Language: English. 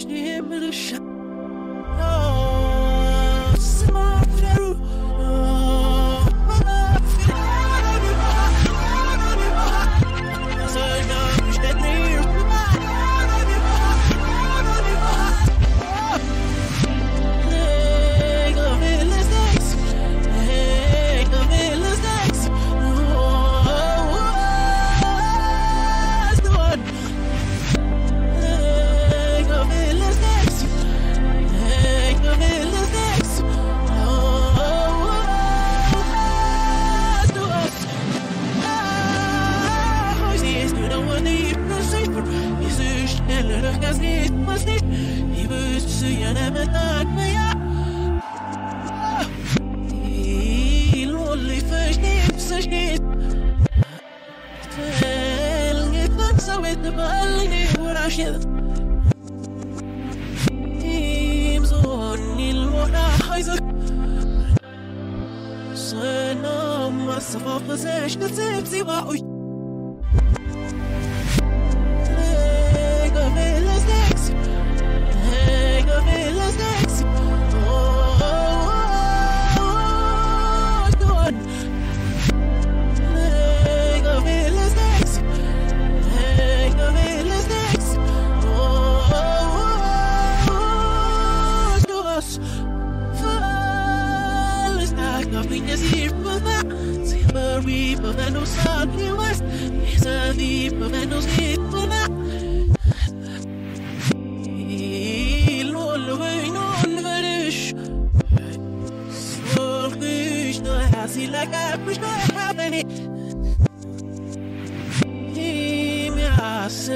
Точнее, мы решаем. Nergazit mazit İbüs siyenemetak mı ya Lolli fışnip sıçnip Felgit ben savet balli uğraşit Imzonni lona hayzık Sana masrafı zeşnet sebzi bağış reaper and no sun he was He's a reaper and no sleep See like I wish I have any. He me has